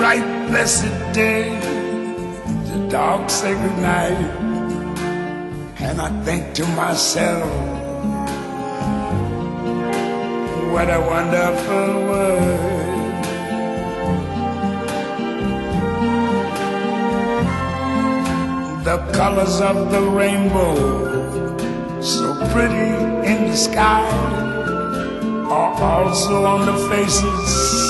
bright blessed day, the dark sacred night, and I think to myself, what a wonderful world. The colors of the rainbow, so pretty in the sky, are also on the faces